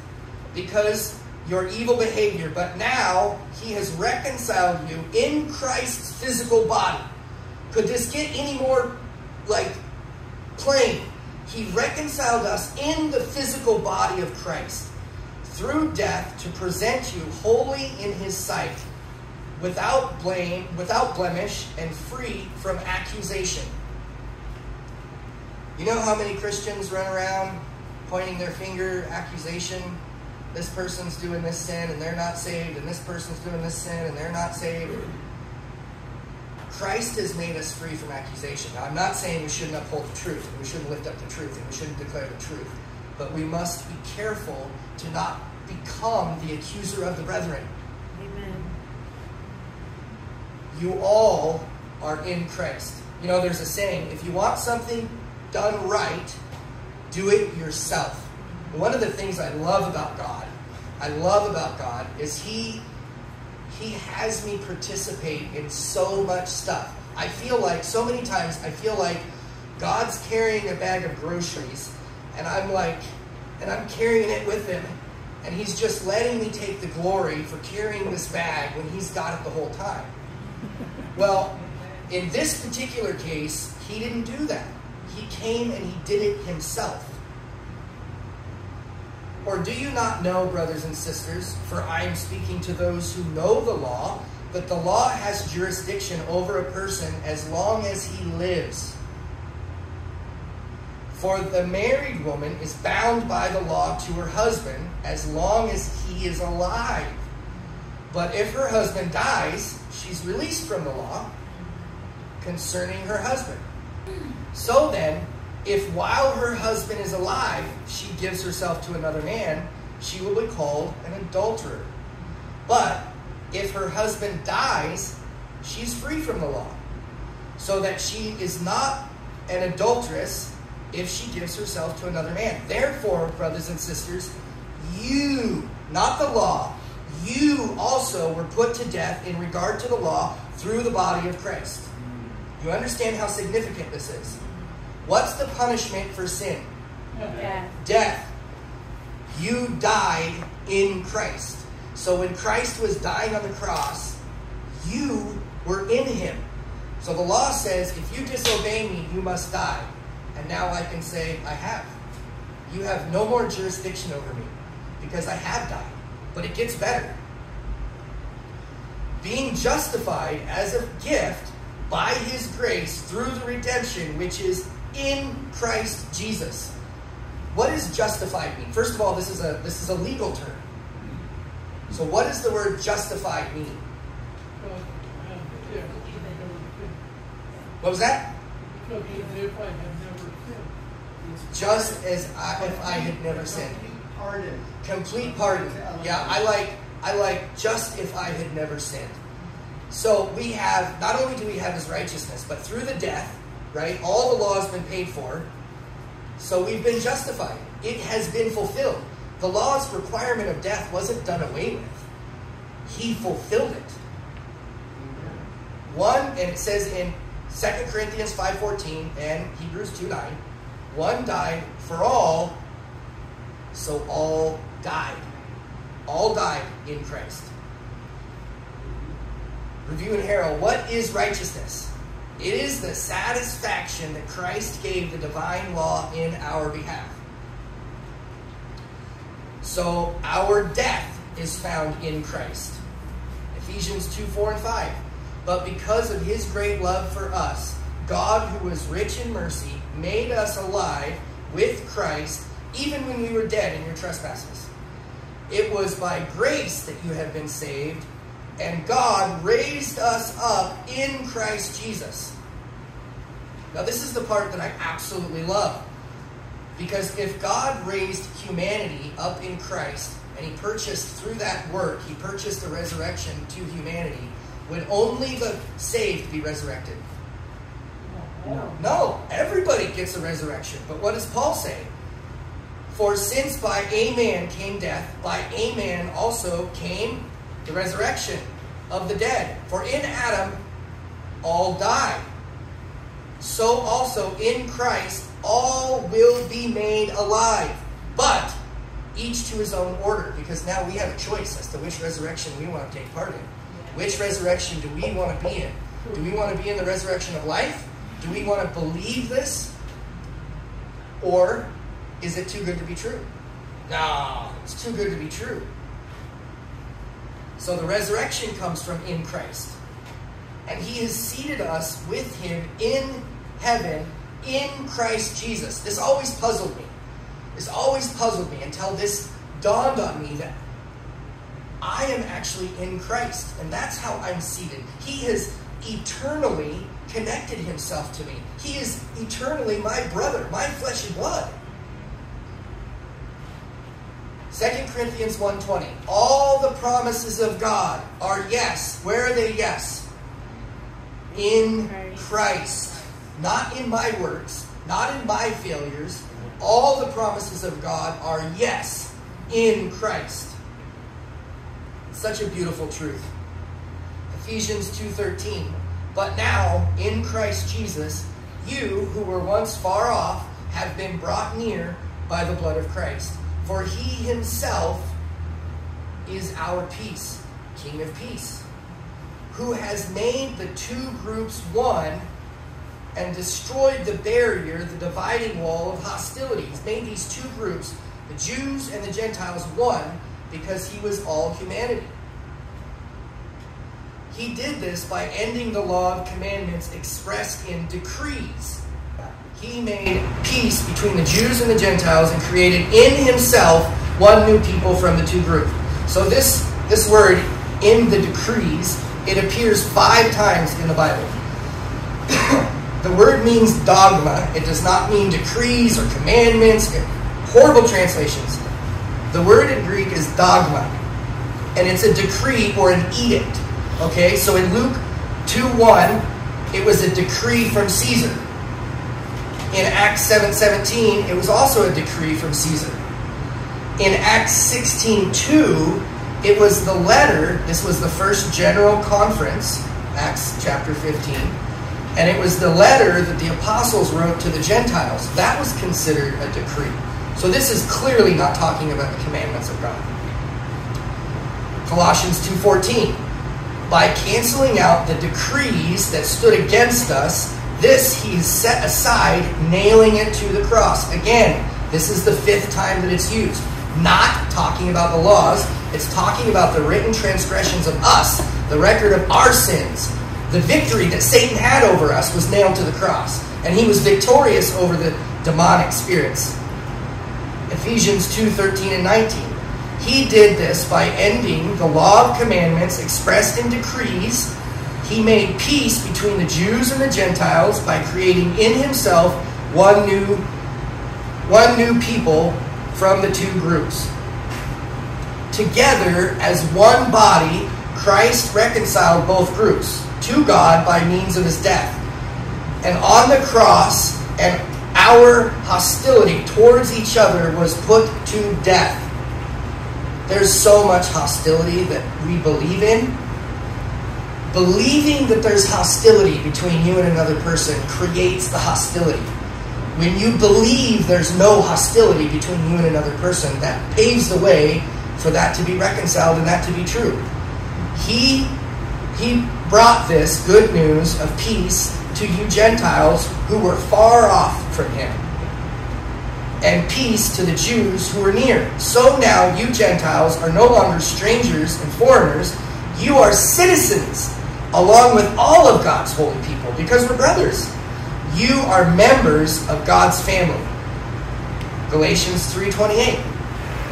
because your evil behavior, but now he has reconciled you in Christ's physical body. Could this get any more like plain? He reconciled us in the physical body of Christ through death to present you holy in his sight, without blame, without blemish, and free from accusation. You know how many Christians run around pointing their finger, accusation? This person's doing this sin and they're not saved, and this person's doing this sin and they're not saved. Christ has made us free from accusation. Now, I'm not saying we shouldn't uphold the truth, and we shouldn't lift up the truth, and we shouldn't declare the truth. But we must be careful to not become the accuser of the brethren. Amen. You all are in Christ. You know, there's a saying if you want something done right, do it yourself. One of the things I love about God, I love about God, is He He has me participate in so much stuff. I feel like so many times I feel like God's carrying a bag of groceries, and I'm like, and I'm carrying it with Him, and He's just letting me take the glory for carrying this bag when He's got it the whole time. [LAUGHS] Well, in this particular case, He didn't do that. He came and He did it Himself. Or do you not know, brothers and sisters, for I am speaking to those who know the law, that the law has jurisdiction over a person as long as he lives? For the married woman is bound by the law to her husband as long as he is alive. But if her husband dies, she's released from the law concerning her husband. So then, if while her husband is alive, she gives herself to another man, she will be called an adulterer. But if her husband dies, she's free from the law, so that she is not an adulteress if she gives herself to another man. Therefore, brothers and sisters, you, not the law, you also were put to death in regard to the law through the body of Christ. You understand how significant this is? What's the punishment for sin? Death. Death. You died in Christ. So when Christ was dying on the cross, you were in him. So the law says, if you disobey me, you must die. And now I can say, I have. You have no more jurisdiction over me because I have died. But it gets better. Being justified as a gift by his grace through the redemption which is in Christ Jesus. What does justified mean? First of all, this is a this is a legal term. So what does the word justified mean? What was that? Because if I have never sinned. Just as I, if I had never sinned. Pardon. Complete pardon. Yeah, I like I like just if I had never sinned. So we have not only do we have his righteousness, but through the death, right? All the law has been paid for. So we've been justified. It has been fulfilled. The law's requirement of death wasn't done away with. He fulfilled it. One, and it says in 2 Corinthians 5.14 and Hebrews 2.9, one died for all, so all died. All died in Christ. Review and Herald, what is righteousness? It is the satisfaction that Christ gave the divine law in our behalf. So our death is found in Christ. Ephesians 2 4 and 5. But because of his great love for us, God, who was rich in mercy, made us alive with Christ even when we were dead in your trespasses. It was by grace that you have been saved, and God raised us up in Christ Jesus. Now, this is the part that I absolutely love. Because if God raised humanity up in Christ, and He purchased through that work, He purchased the resurrection to humanity, would only the saved be resurrected? No. No, everybody gets a resurrection. But what does Paul say? For since by a man came death, by a man also came the resurrection of the dead. For in Adam all die. So also in Christ all will be made alive. But each to his own order, because now we have a choice as to which resurrection we want to take part in. Which resurrection do we want to be in? Do we want to be in the resurrection of life? Do we want to believe this? Or is it too good to be true? No, it's too good to be true. So the resurrection comes from in Christ. And he has seated us with him in heaven in Christ Jesus. This always puzzled me. This always puzzled me until this dawned on me that I am actually in Christ. And that's how I'm seated. He has eternally connected himself to me. He is eternally my brother, my flesh and blood. 2 Corinthians 1.20 All the promises of God are yes. Where are they yes? In Christ. Not in my works, not in my failures. All the promises of God are yes in Christ. Such a beautiful truth. Ephesians 2:13 But now in Christ Jesus you who were once far off have been brought near by the blood of Christ. For he himself is our peace king of peace who has made the two groups one and destroyed the barrier the dividing wall of hostility. He's made these two groups the Jews and the Gentiles one because he was all humanity he did this by ending the law of commandments expressed in decrees. He made peace between the Jews and the Gentiles and created in himself one new people from the two groups. So this this word in the decrees, it appears five times in the Bible. [COUGHS] the word means dogma. It does not mean decrees or commandments. Horrible translations. The word in Greek is dogma. And it's a decree or an edict. Okay, so in Luke 2 1, it was a decree from Caesar. In Acts 7:17, it was also a decree from Caesar. In Acts 16:2, it was the letter, this was the first general conference, Acts chapter 15, and it was the letter that the apostles wrote to the Gentiles. That was considered a decree. So this is clearly not talking about the commandments of God. Colossians 2:14 By canceling out the decrees that stood against us, this he has set aside, nailing it to the cross. Again, this is the fifth time that it's used. Not talking about the laws, it's talking about the written transgressions of us, the record of our sins. The victory that Satan had over us was nailed to the cross, and he was victorious over the demonic spirits. Ephesians 2 13 and 19. He did this by ending the law of commandments expressed in decrees. He made peace between the Jews and the Gentiles by creating in himself one new one new people from the two groups. Together as one body, Christ reconciled both groups to God by means of his death. And on the cross, and our hostility towards each other was put to death. There's so much hostility that we believe in. Believing that there's hostility between you and another person creates the hostility. When you believe there's no hostility between you and another person, that paves the way for that to be reconciled and that to be true. He he brought this good news of peace to you Gentiles who were far off from him, and peace to the Jews who were near. So now you Gentiles are no longer strangers and foreigners, you are citizens along with all of God's holy people because we're brothers. You are members of God's family. Galatians 3:28.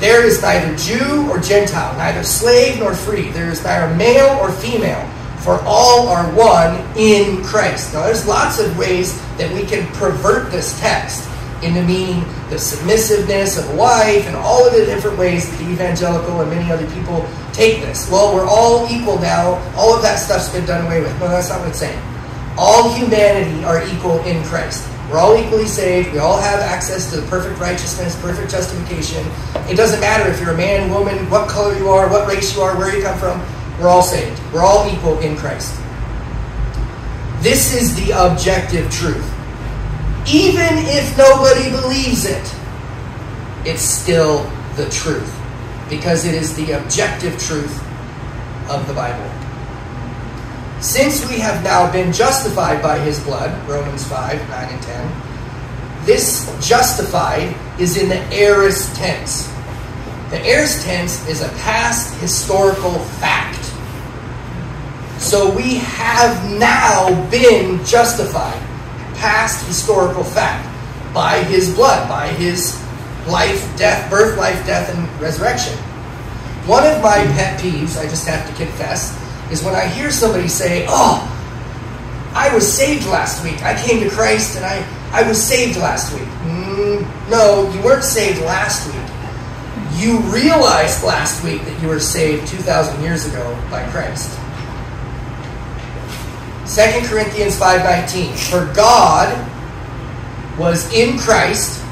There is neither Jew or Gentile, neither slave nor free. There is neither male or female, for all are one in Christ. Now, there's lots of ways that we can pervert this text into meaning the submissiveness of wife and all of the different ways that the evangelical and many other people take this. Well, we're all equal now. All of that stuff's been done away with. No, that's not what it's saying. All humanity are equal in Christ. We're all equally saved. We all have access to the perfect righteousness, perfect justification. It doesn't matter if you're a man, woman, what color you are, what race you are, where you come from. We're all saved. We're all equal in Christ. This is the objective truth. Even if nobody believes it, it's still the truth because it is the objective truth of the Bible. Since we have now been justified by his blood, Romans 5, 9, and 10, this justified is in the aorist tense. The aorist tense is a past historical fact. So we have now been justified, past historical fact, by his blood, by his life, death, birth, life, death, and resurrection. One of my pet peeves, I just have to confess, is when I hear somebody say, Oh, I was saved last week. I came to Christ and I, I was saved last week. Mm, no, you weren't saved last week. You realized last week that you were saved 2,000 years ago by Christ. 2 Corinthians 5.19 For God was in Christ,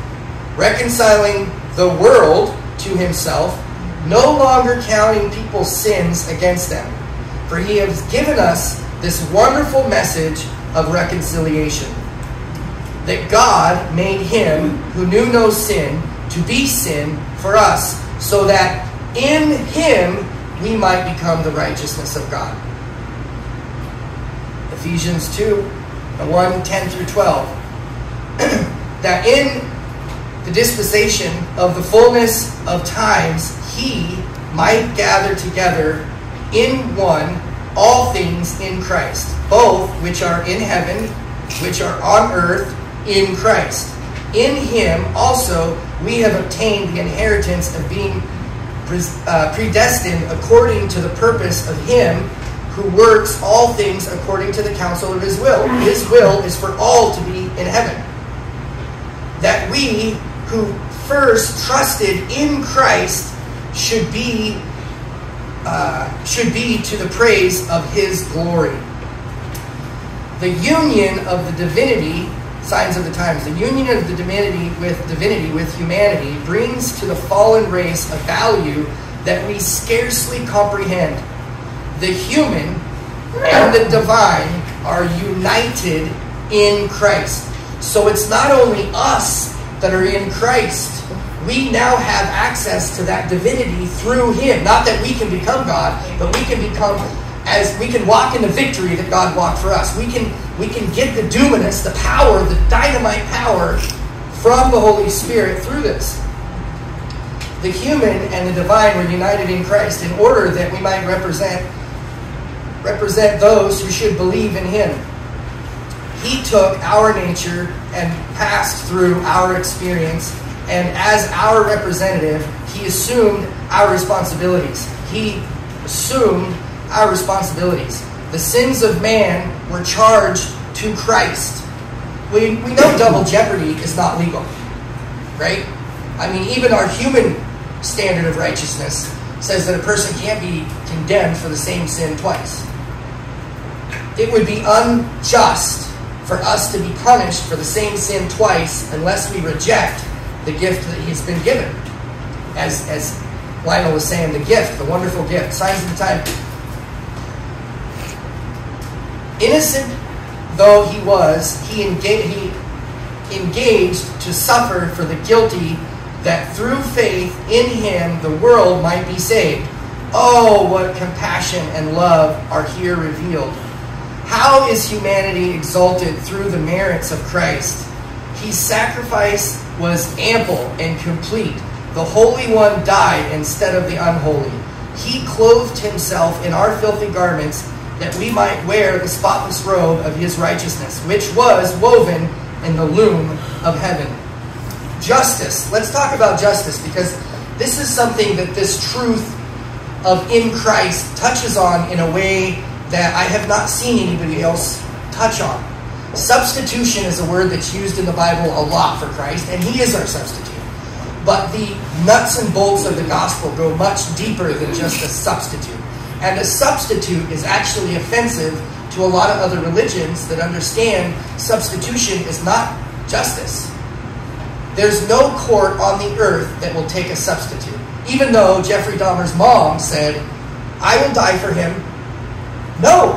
reconciling the world to himself, no longer counting people's sins against them. For he has given us this wonderful message of reconciliation. That God made him who knew no sin to be sin for us, so that in him we might become the righteousness of God. Ephesians 2, 1, 10 through 12. [CLEARS THROAT] that in the dispensation of the fullness of times he might gather together in one all things in Christ, both which are in heaven, which are on earth, in Christ. In him also we have obtained the inheritance of being uh, predestined according to the purpose of him who works all things according to the counsel of his will. His will is for all to be in heaven. That we who first trusted in Christ should be uh, should be to the praise of his glory. The union of the divinity signs of the times. The union of the divinity with divinity with humanity brings to the fallen race a value that we scarcely comprehend. The human and the divine are united in Christ. So it's not only us that are in Christ. We now have access to that divinity through him. Not that we can become God, but we can become as we can walk in the victory that God walked for us. We can we can get the dunamis, the power, the dynamite power from the Holy Spirit through this. The human and the divine were united in Christ in order that we might represent represent those who should believe in him. He took our nature and passed through our experience, and as our representative, he assumed our responsibilities. He assumed our responsibilities. The sins of man were charged to Christ. We, we know double jeopardy is not legal, right? I mean, even our human standard of righteousness says that a person can't be condemned for the same sin twice. It would be unjust for us to be punished for the same sin twice unless we reject the gift that he's been given. As, as Lionel was saying, the gift, the wonderful gift, signs of the time. Innocent though he was, he, he engaged to suffer for the guilty that through faith in him the world might be saved. Oh, what compassion and love are here revealed. How is humanity exalted through the merits of Christ? His sacrifice was ample and complete. The Holy One died instead of the unholy. He clothed himself in our filthy garments that we might wear the spotless robe of his righteousness, which was woven in the loom of heaven. Justice. Let's talk about justice because this is something that this truth of in Christ touches on in a way that I have not seen anybody else touch on. Substitution is a word that's used in the Bible a lot for Christ, and he is our substitute. But the nuts and bolts of the gospel go much deeper than just a substitute. And a substitute is actually offensive to a lot of other religions that understand substitution is not justice. There's no court on the earth that will take a substitute. Even though Jeffrey Dahmer's mom said, I will die for him. No,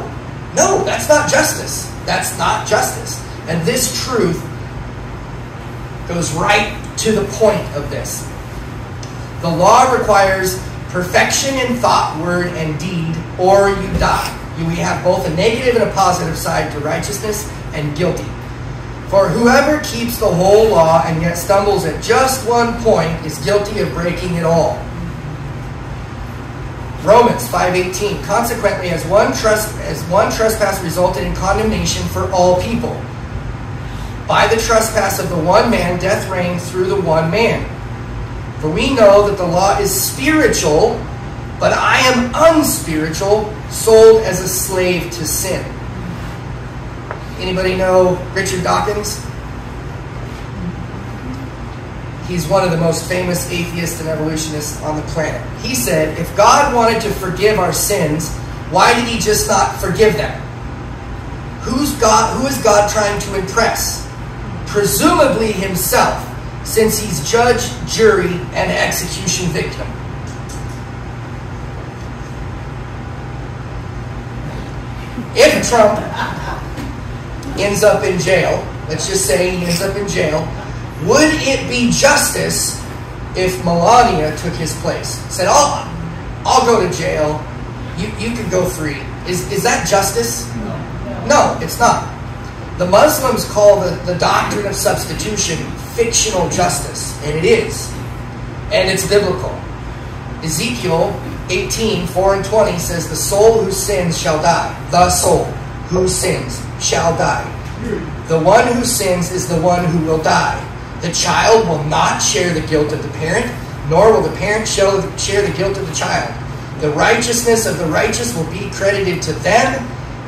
no, that's not justice. That's not justice. And this truth goes right to the point of this. The law requires perfection in thought, word, and deed, or you die. We have both a negative and a positive side to righteousness and guilty. For whoever keeps the whole law and yet stumbles at just one point is guilty of breaking it all. Romans 5:18 Consequently as one trust as one trespass resulted in condemnation for all people by the trespass of the one man death reigned through the one man for we know that the law is spiritual, but I am unspiritual, sold as a slave to sin. Anybody know Richard Dawkins? He's one of the most famous atheists and evolutionists on the planet. He said, if God wanted to forgive our sins, why did he just not forgive them? Who's God, who is God trying to impress? Presumably himself since he's judge, jury, and execution victim. If Trump ends up in jail, let's just say he ends up in jail, would it be justice if Melania took his place? Said, oh, I'll go to jail. You, you can go free. Is, is that justice? No. No, it's not. The Muslims call the, the doctrine of substitution fictional justice, and it is. And it's biblical. Ezekiel 18, 4 and 20 says, The soul who sins shall die. The soul who sins shall die. The one who sins is the one who will die. The child will not share the guilt of the parent, nor will the parent share the guilt of the child. The righteousness of the righteous will be credited to them,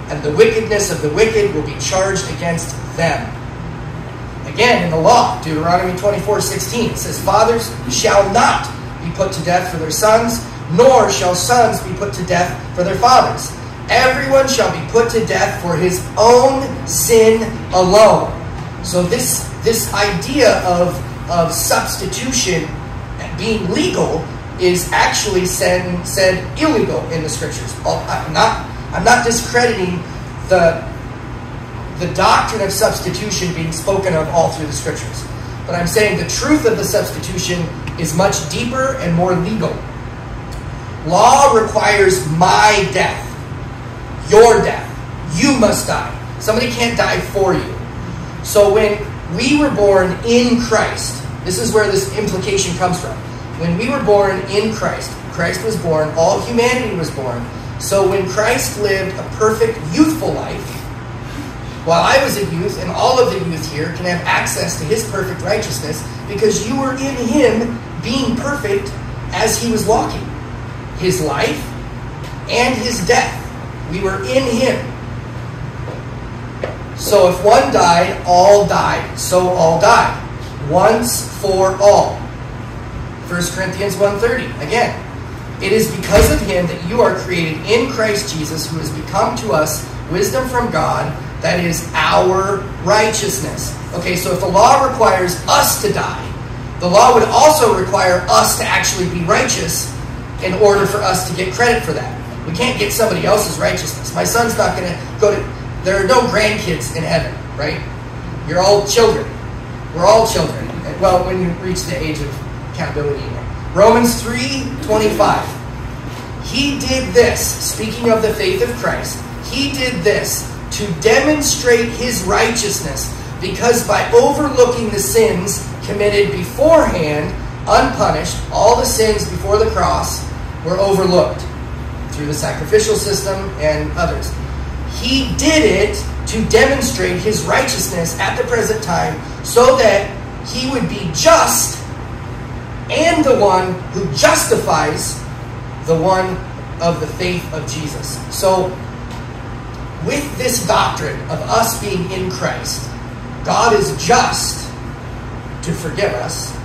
and the wickedness of the wicked will be charged against them. Again, in the law, Deuteronomy 24 16 says, Fathers shall not be put to death for their sons, nor shall sons be put to death for their fathers. Everyone shall be put to death for his own sin alone. So this this idea of of substitution being legal is actually said said illegal in the scriptures. I'm not I'm not discrediting the the doctrine of substitution being spoken of all through the scriptures. But I'm saying the truth of the substitution is much deeper and more legal. Law requires my death, your death. You must die. Somebody can't die for you. So when we were born in Christ, this is where this implication comes from. When we were born in Christ, Christ was born, all humanity was born. So when Christ lived a perfect youthful life, while I was a youth, and all of the youth here can have access to his perfect righteousness because you were in him being perfect as he was walking. His life and his death. We were in him. So if one died, all died. So all died. Once for all. 1 Corinthians 1.30. Again, it is because of him that you are created in Christ Jesus, who has become to us wisdom from God, that is our righteousness. Okay, so if the law requires us to die, the law would also require us to actually be righteous in order for us to get credit for that. We can't get somebody else's righteousness. My son's not going to go to. There are no grandkids in heaven, right? You're all children. We're all children. Well, when you reach the age of accountability. Romans 3 25. He did this, speaking of the faith of Christ, he did this to demonstrate his righteousness, because by overlooking the sins committed beforehand, unpunished, all the sins before the cross were overlooked through the sacrificial system and others. He did it to demonstrate his righteousness at the present time so that he would be just and the one who justifies the one of the faith of Jesus. So, with this doctrine of us being in Christ, God is just to forgive us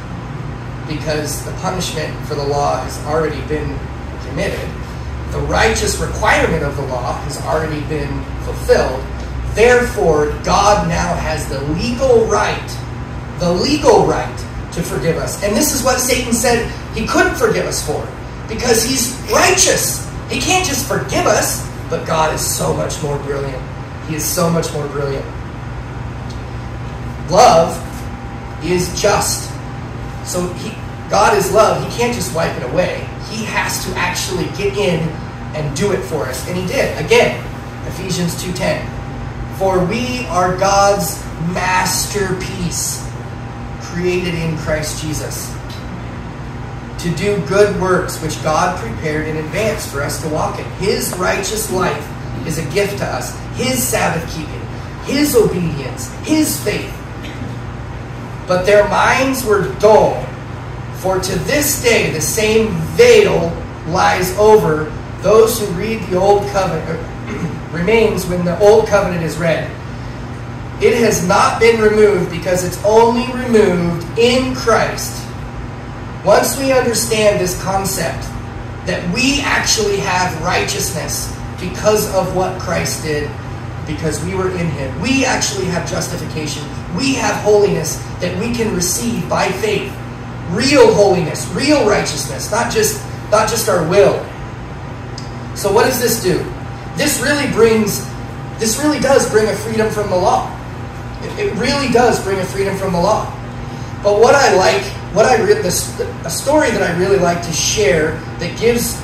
because the punishment for the law has already been committed. The righteous requirement of the law has already been fulfilled. Therefore, God now has the legal right, the legal right to forgive us. And this is what Satan said he couldn't forgive us for because he's righteous. He can't just forgive us, but God is so much more brilliant. He is so much more brilliant. Love is just. So he, God is love. He can't just wipe it away. He has to actually get in and do it for us. And he did. Again, Ephesians 2:10. For we are God's masterpiece, created in Christ Jesus, to do good works which God prepared in advance for us to walk in. His righteous life is a gift to us. His Sabbath keeping, his obedience, his faith. But their minds were dull, for to this day the same veil lies over those who read the old covenant [CLEARS THROAT] remains when the old covenant is read. It has not been removed because it's only removed in Christ. Once we understand this concept that we actually have righteousness because of what Christ did, because we were in Him, we actually have justification. We have holiness that we can receive by faith. Real holiness, real righteousness, not just not just our will. So what does this do? This really brings this really does bring a freedom from the law. It, it really does bring a freedom from the law. But what I like, what I re- this, a story that I really like to share that gives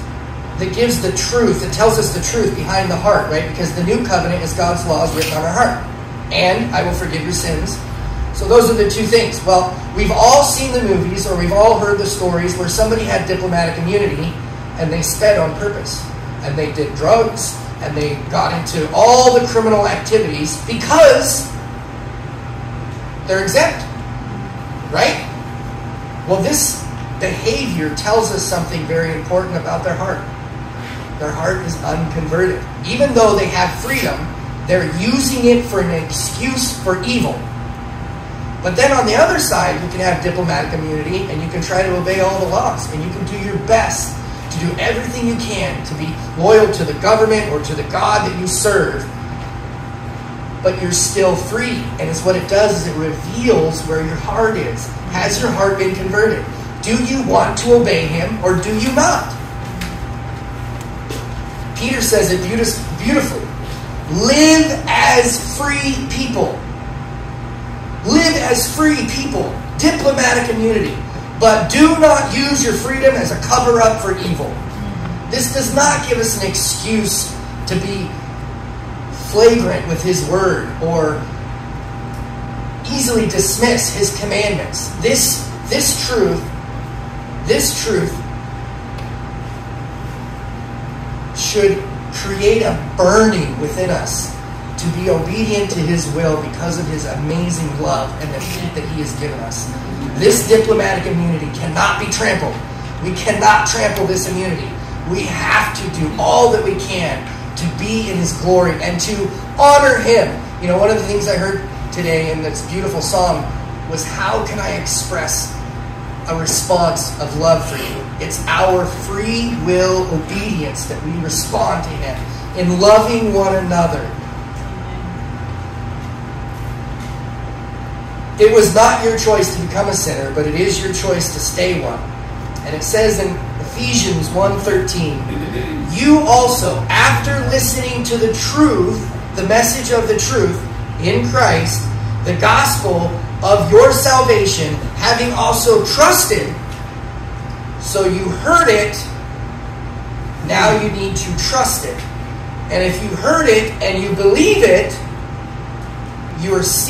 that gives the truth, that tells us the truth behind the heart, right? Because the new covenant is God's laws written on our heart. And I will forgive your sins. So those are the two things. Well, we've all seen the movies or we've all heard the stories where somebody had diplomatic immunity and they sped on purpose. And they did drugs and they got into all the criminal activities because they're exempt. Right? Well, this behavior tells us something very important about their heart. Their heart is unconverted. Even though they have freedom, they're using it for an excuse for evil. But then on the other side, you can have diplomatic immunity and you can try to obey all the laws and you can do your best to do everything you can to be loyal to the government or to the God that you serve. but you're still free. And it's what it does is it reveals where your heart is. Has your heart been converted? Do you want to obey him or do you not? Peter says it beautifully. Live as free people. Live as free people. Diplomatic immunity. But do not use your freedom as a cover up for evil. This does not give us an excuse to be flagrant with his word or easily dismiss his commandments. This this truth, this truth should create a burning within us to be obedient to his will because of his amazing love and the feet that he has given us. This diplomatic immunity cannot be trampled. We cannot trample this immunity. We have to do all that we can to be in his glory and to honor him. You know, one of the things I heard today in this beautiful song was how can I express a response of love for you? It's our free will obedience that we respond to him in loving one another. It was not your choice to become a sinner, but it is your choice to stay one. And it says in Ephesians 1:13, "You also, after listening to the truth, the message of the truth in Christ, the gospel of your salvation, having also trusted, so you heard it, now you need to trust it. And if you heard it and you believe it, you are seeing